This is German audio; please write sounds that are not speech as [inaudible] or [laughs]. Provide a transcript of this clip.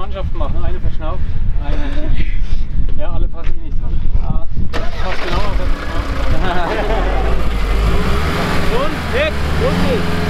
Mannschaften machen. Eine verschnauft, eine. Ja, alle passen eh nicht dran. Ja. Passt genau auf das mache. [laughs] Und weg, los geht's.